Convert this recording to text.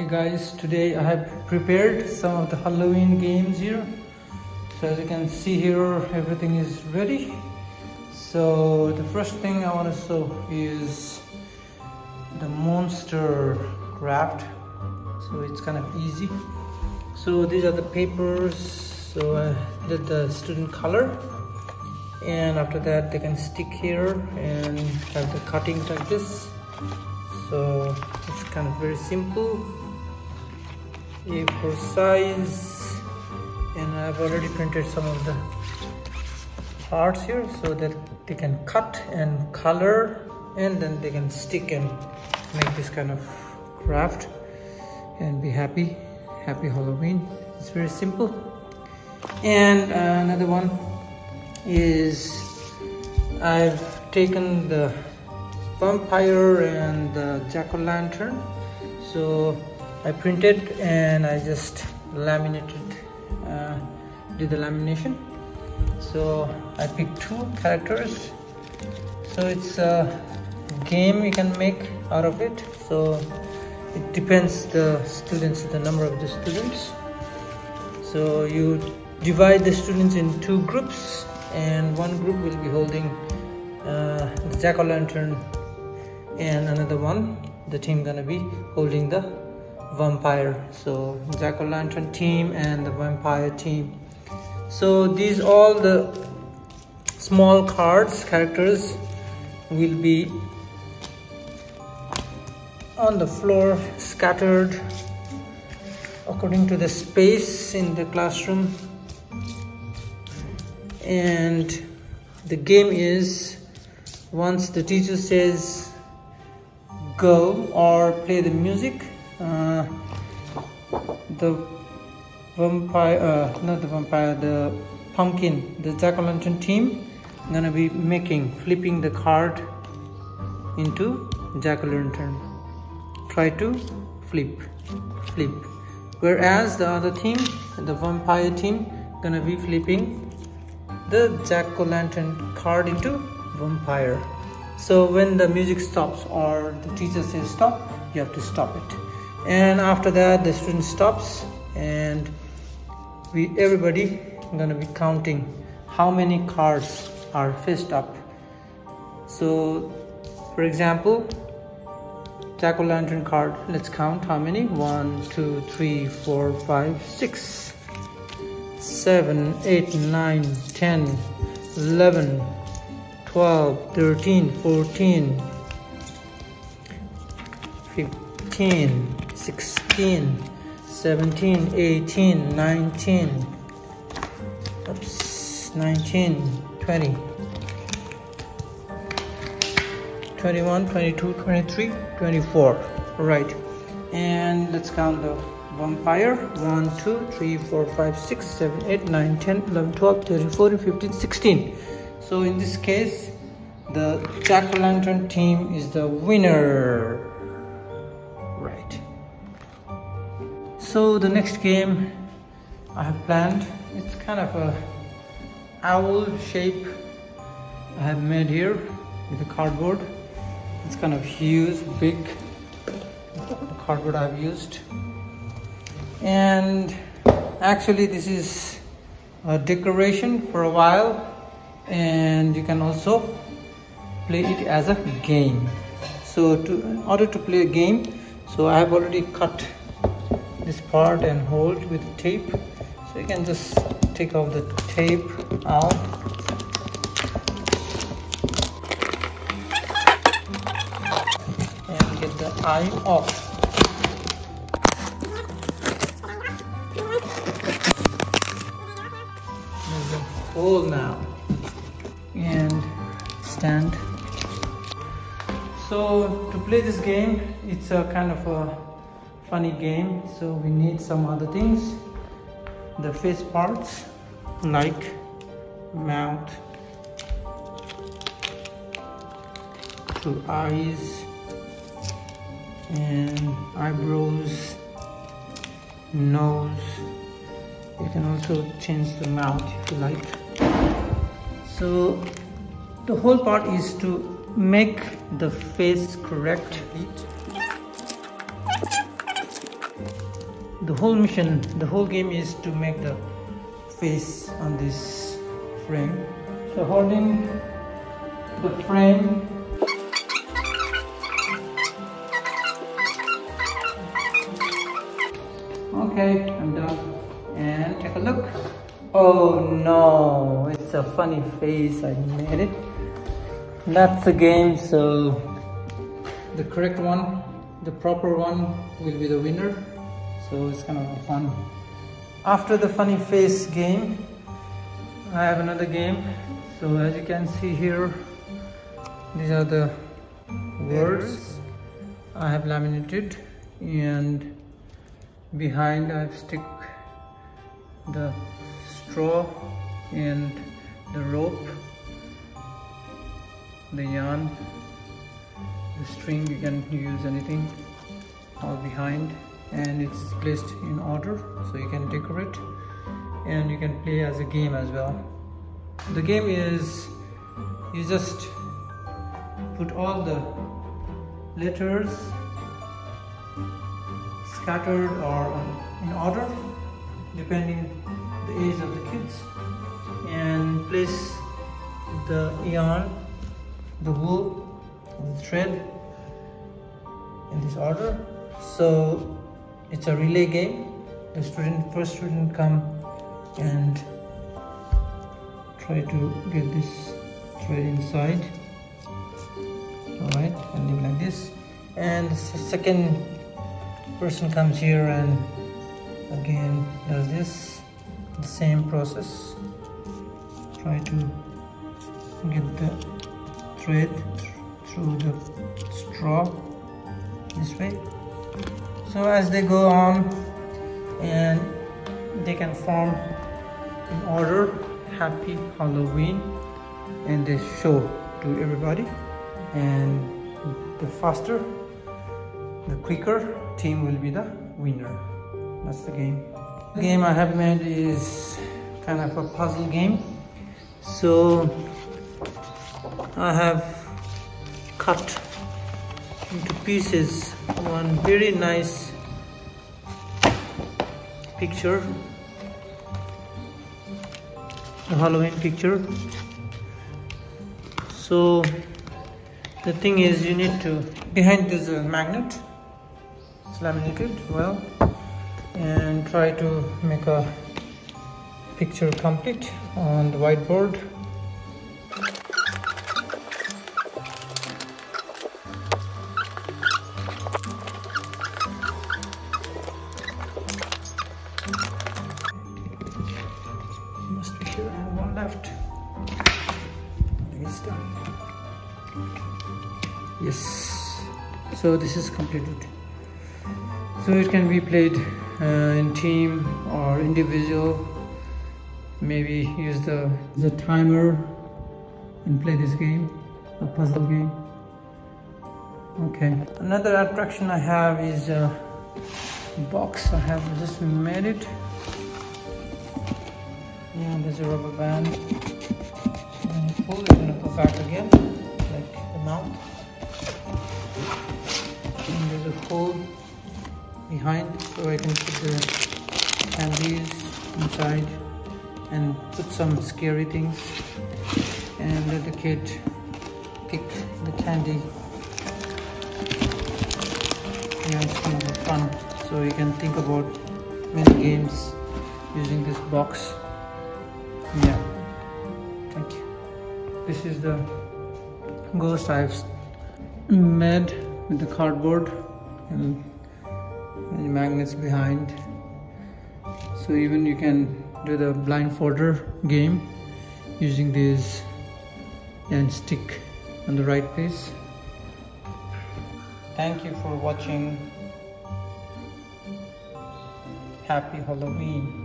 okay guys today I have prepared some of the Halloween games here. So as you can see here everything is ready. So the first thing I want to show is the monster craft. So it's kind of easy. So these are the papers. So I did the student color. And after that they can stick here and have the cutting like this. So it's kind of very simple a4 size and I've already printed some of the parts here so that they can cut and color and then they can stick and make this kind of craft and be happy. Happy Halloween. It's very simple. And uh, another one is I've taken the vampire and the jack-o'-lantern. So I printed and I just laminated uh, did the lamination. So I picked two characters. So it's a game you can make out of it. So it depends the students the number of the students. So you divide the students in two groups and one group will be holding uh, the jack-o'-lantern and another one. The team gonna be holding the vampire. So jack-o'-lantern team and the vampire team. So these all the small cards characters will be on the floor scattered according to the space in the classroom. And the game is once the teacher says go or play the music uh, the vampire uh, not the vampire the pumpkin the jack-o'-lantern team gonna be making flipping the card into jack-o'-lantern try to flip flip. Whereas the other team the vampire team gonna be flipping the jack-o'-lantern card into vampire. So when the music stops or the teacher says stop you have to stop it and after that the student stops and we everybody gonna be counting how many cards are faced up. So for example jack-o'-lantern card let's count how many. One two three four five six seven eight nine ten eleven 12 13 14 15 16 17 18 19 oops 19 20 21 22 23 24 right. And let's count the vampire 1 2 3 4 5 6 7 8 9 10 11 12 13 14 15 16 so in this case the jack-o'-lantern team is the winner so the next game i have planned it's kind of a owl shape i have made here with the cardboard. It's kind of huge big cardboard i've used. And actually this is a decoration for a while and you can also play it as a game. So to in order to play a game so I have already cut this part and hold with tape. So you can just take off the tape out. And get the eye off. There's a hole now. And stand. So to play this game it's a kind of a funny game so we need some other things. The face parts like mouth two eyes and eyebrows nose. You can also change the mouth if you like. So the whole part is to make the face correct the whole mission the whole game is to make the face on this frame. So holding the frame. Okay i'm done. And take a look. Oh no. It's a funny face. I made it. That's the game so the correct one the proper one will be the winner so it's kind of fun. After the funny face game I have another game. So as you can see here these are the words. I have laminated and behind I've stick the straw and the rope the yarn the string. You can use anything. All behind and it's placed in order so you can decorate. And you can play as a game as well. The game is you just put all the letters scattered or in order depending the age of the kids and place the yarn the wool the thread in this order. So it's a relay game. The student first student come and try to get this thread inside. All right and leave like this. And the second person comes here and again does this. The same process. Try to get the thread through the straw this way so as they go on and they can form in order happy halloween and they show to everybody. And the faster the quicker team will be the winner. That's the game. The game i have made is kind of a puzzle game. So i have cut into pieces one very nice picture. A Halloween picture. So the thing is you need to behind this uh, magnet it's laminated well and try to make a picture complete on the whiteboard left. It's done. Yes. So this is completed. So it can be played uh, in team or individual. Maybe use the the timer and play this game a puzzle game. Okay. Another attraction i have is a box. I have just made it. And there's a rubber band. And you pull it and go back again like the mount. And there's a hole behind so I can put the candies inside and put some scary things and let the kid pick the candy. Yeah it's kind of fun so you can think about many games using this box. Yeah. Thank you. This is the ghost I've made with the cardboard and, magnets behind. So even you can do the blindfolder game using this and stick on the right place. Thank you for watching happy halloween